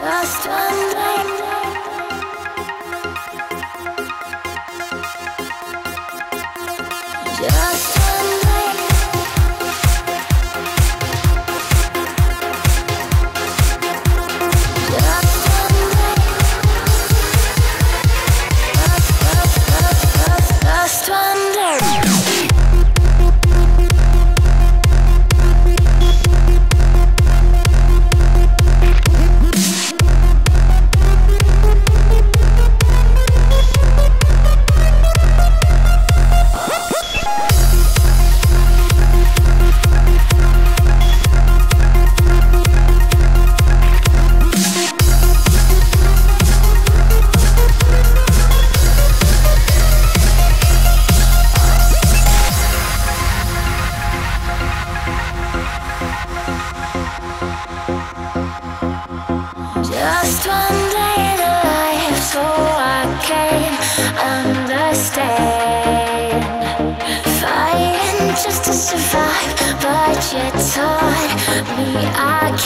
Just a nightmare Just one day in life, so I can understand. Fighting just to survive, but you taught me I